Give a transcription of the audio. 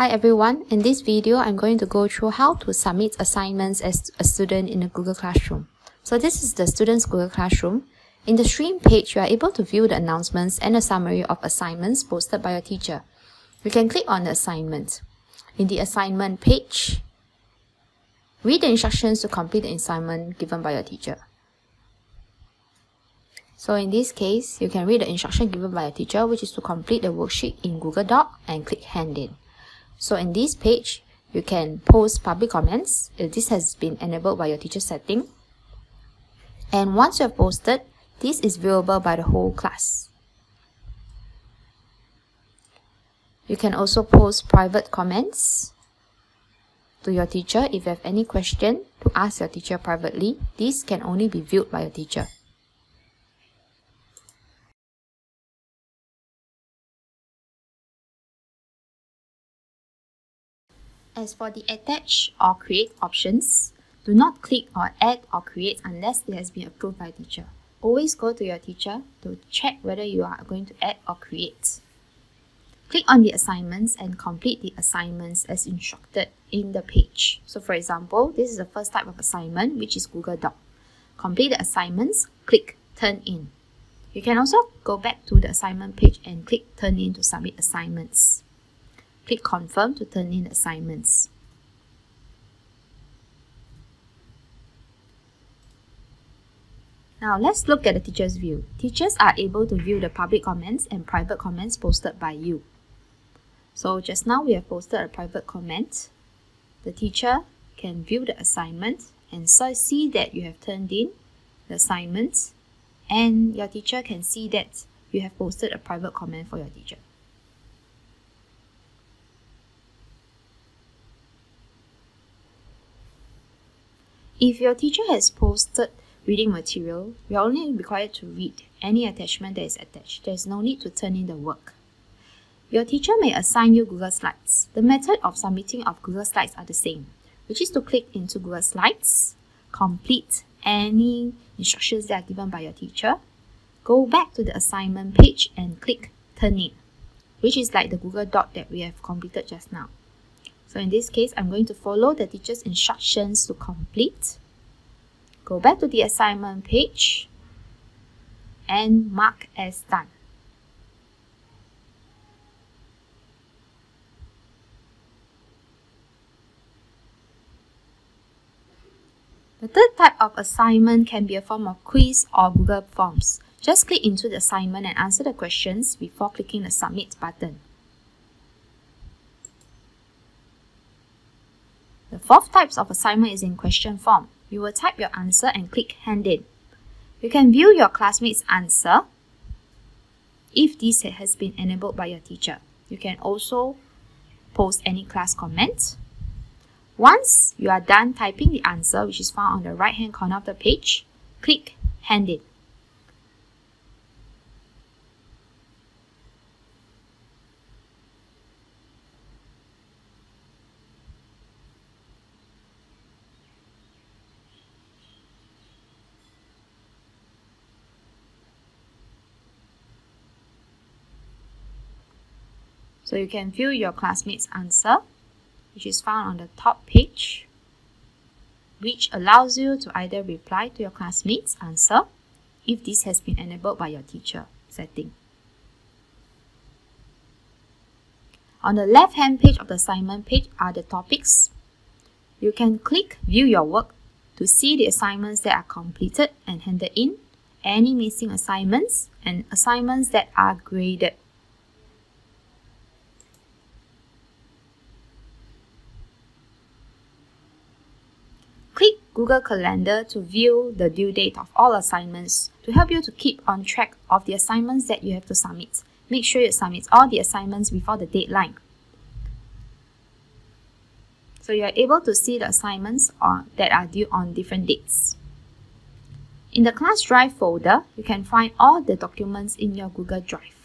Hi everyone, in this video I'm going to go through how to submit assignments as a student in a Google Classroom. So this is the student's Google Classroom. In the stream page, you are able to view the announcements and a summary of assignments posted by your teacher. You can click on the assignment. In the assignment page, read the instructions to complete the assignment given by your teacher. So in this case, you can read the instruction given by your teacher, which is to complete the worksheet in Google Doc and click Hand In. So in this page, you can post public comments if this has been enabled by your teacher setting. And once you have posted, this is viewable by the whole class. You can also post private comments to your teacher if you have any question to ask your teacher privately. This can only be viewed by your teacher. As for the attach or create options, do not click or add or create unless it has been approved by teacher. Always go to your teacher to check whether you are going to add or create. Click on the assignments and complete the assignments as instructed in the page. So for example, this is the first type of assignment which is Google Doc. Complete the assignments, click Turn In. You can also go back to the assignment page and click Turn In to submit assignments. Click Confirm to turn in assignments. Now let's look at the teacher's view. Teachers are able to view the public comments and private comments posted by you. So just now we have posted a private comment. The teacher can view the assignment and so see that you have turned in the assignment and your teacher can see that you have posted a private comment for your teacher. If your teacher has posted reading material, you are only required to read any attachment that is attached. There is no need to turn in the work. Your teacher may assign you Google Slides. The method of submitting of Google Slides are the same, which is to click into Google Slides, complete any instructions that are given by your teacher, go back to the assignment page and click Turn In, which is like the Google Doc that we have completed just now. So in this case, I'm going to follow the teacher's instructions to complete. Go back to the assignment page and mark as done. The third type of assignment can be a form of quiz or Google Forms. Just click into the assignment and answer the questions before clicking the Submit button. Fourth type of assignment is in question form. You will type your answer and click Hand In. You can view your classmates' answer if this has been enabled by your teacher. You can also post any class comment. Once you are done typing the answer, which is found on the right hand corner of the page, click Hand In. So you can view your classmates' answer, which is found on the top page, which allows you to either reply to your classmates' answer if this has been enabled by your teacher setting. On the left-hand page of the assignment page are the topics. You can click View Your Work to see the assignments that are completed and handed in, any missing assignments, and assignments that are graded. Google Calendar to view the due date of all assignments to help you to keep on track of the assignments that you have to submit. Make sure you submit all the assignments before the deadline. So you are able to see the assignments on, that are due on different dates. In the class drive folder, you can find all the documents in your Google Drive.